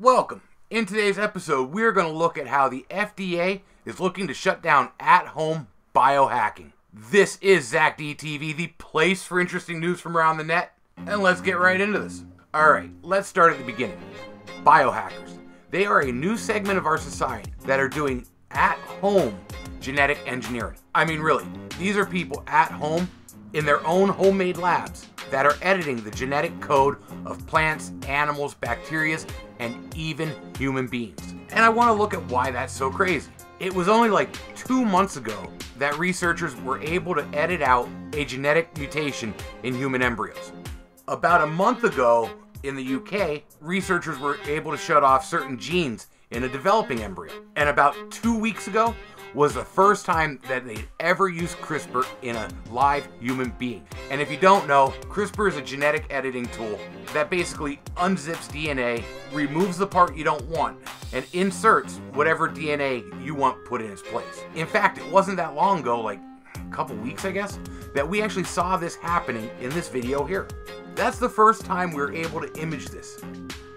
Welcome. In today's episode, we're going to look at how the FDA is looking to shut down at home biohacking. This is ZakDTV, the place for interesting news from around the net, and let's get right into this. Alright, let's start at the beginning. Biohackers. They are a new segment of our society that are doing at home genetic engineering. I mean, really, these are people at home in their own homemade labs that are editing the genetic code of plants, animals, bacteria, and even human beings. And I want to look at why that's so crazy. It was only like two months ago that researchers were able to edit out a genetic mutation in human embryos. About a month ago in the UK, researchers were able to shut off certain genes in a developing embryo. And about two weeks ago, was the first time that they'd ever used CRISPR in a live human being. And if you don't know, CRISPR is a genetic editing tool that basically unzips DNA, removes the part you don't want, and inserts whatever DNA you want put in its place. In fact, it wasn't that long ago, like a couple weeks, I guess, that we actually saw this happening in this video here. That's the first time we were able to image this,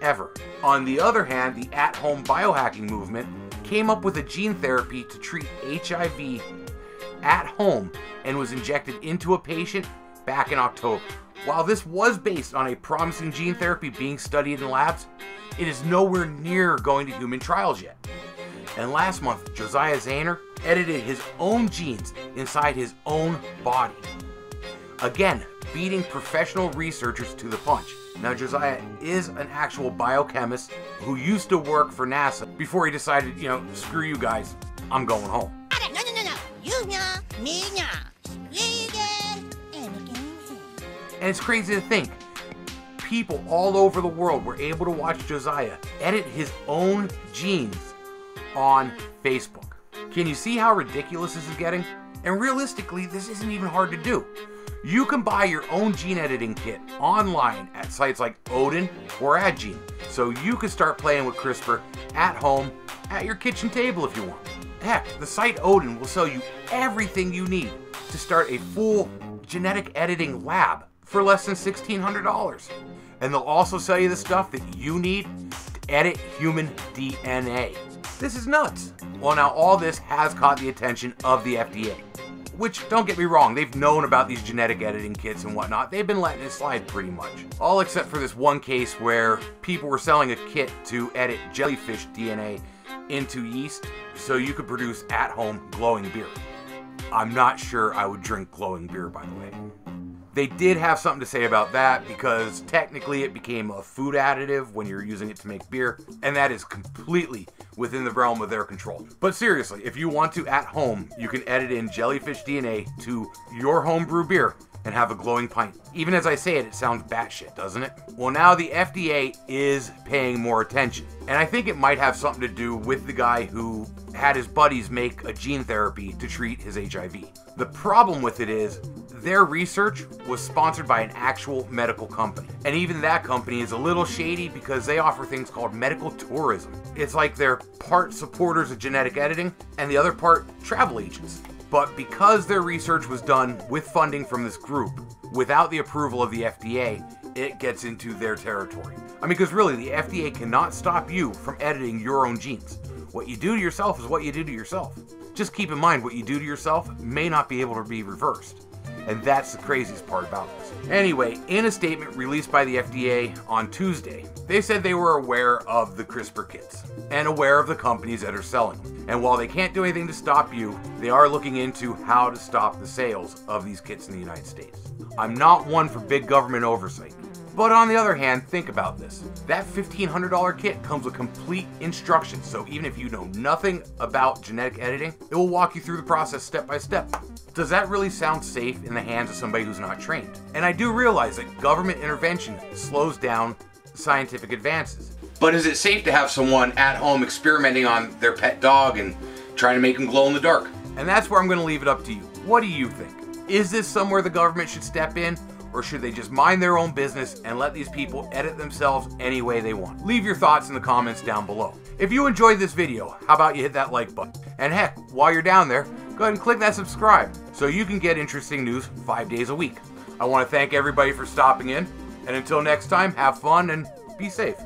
ever. On the other hand, the at-home biohacking movement came up with a gene therapy to treat HIV at home and was injected into a patient back in October. While this was based on a promising gene therapy being studied in labs, it is nowhere near going to human trials yet. And last month, Josiah Zayner edited his own genes inside his own body. Again, beating professional researchers to the punch. Now, Josiah is an actual biochemist who used to work for NASA before he decided, you know, screw you guys, I'm going home. No, no, no, no. You nya, me nya. And it's crazy to think. People all over the world were able to watch Josiah edit his own genes on Facebook. Can you see how ridiculous this is getting? And realistically, this isn't even hard to do. You can buy your own gene editing kit online at sites like Odin or Addgene, so you can start playing with CRISPR at home at your kitchen table if you want. Heck, the site Odin will sell you everything you need to start a full genetic editing lab for less than $1,600. And they'll also sell you the stuff that you need to edit human DNA. This is nuts. Well, now all this has caught the attention of the FDA. Which, don't get me wrong, they've known about these genetic editing kits and whatnot. They've been letting it slide pretty much. All except for this one case where people were selling a kit to edit jellyfish DNA into yeast so you could produce at-home glowing beer. I'm not sure I would drink glowing beer, by the way. They did have something to say about that because technically it became a food additive when you're using it to make beer, and that is completely within the realm of their control. But seriously, if you want to at home, you can edit in jellyfish DNA to your homebrew beer and have a glowing pint. Even as I say it, it sounds batshit, doesn't it? Well, now the FDA is paying more attention. And I think it might have something to do with the guy who had his buddies make a gene therapy to treat his HIV. The problem with it is their research was sponsored by an actual medical company. And even that company is a little shady because they offer things called medical tourism. It's like they're part supporters of genetic editing and the other part travel agents. But because their research was done with funding from this group, without the approval of the FDA, it gets into their territory. I mean, because really, the FDA cannot stop you from editing your own genes. What you do to yourself is what you do to yourself. Just keep in mind, what you do to yourself may not be able to be reversed. And that's the craziest part about this. Anyway, in a statement released by the FDA on Tuesday, they said they were aware of the CRISPR kits and aware of the companies that are selling them. And while they can't do anything to stop you, they are looking into how to stop the sales of these kits in the United States. I'm not one for big government oversight, but on the other hand, think about this. That $1,500 kit comes with complete instructions, so even if you know nothing about genetic editing, it will walk you through the process step by step. Does that really sound safe in the hands of somebody who's not trained? And I do realize that government intervention slows down scientific advances. But is it safe to have someone at home experimenting on their pet dog and trying to make him glow in the dark? And that's where I'm going to leave it up to you. What do you think? Is this somewhere the government should step in? Or should they just mind their own business and let these people edit themselves any way they want? Leave your thoughts in the comments down below. If you enjoyed this video, how about you hit that like button? And heck, while you're down there, go ahead and click that subscribe so you can get interesting news five days a week. I want to thank everybody for stopping in, and until next time, have fun and be safe.